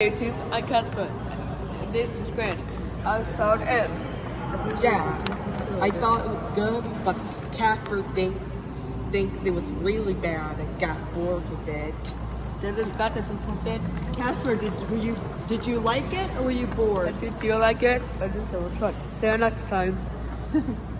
YouTube, I'm Casper. This is Grant. I saw it. Eh, yeah, I thought it was good, but Casper thinks thinks it was really bad and got bored with it. Did got it from it. Casper, did you did you like it or were you bored? Did you like it? I did so much fun. See you next time.